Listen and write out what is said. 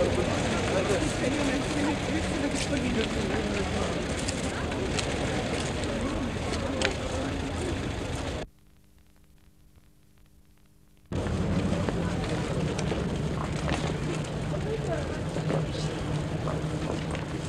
Ich Thank you.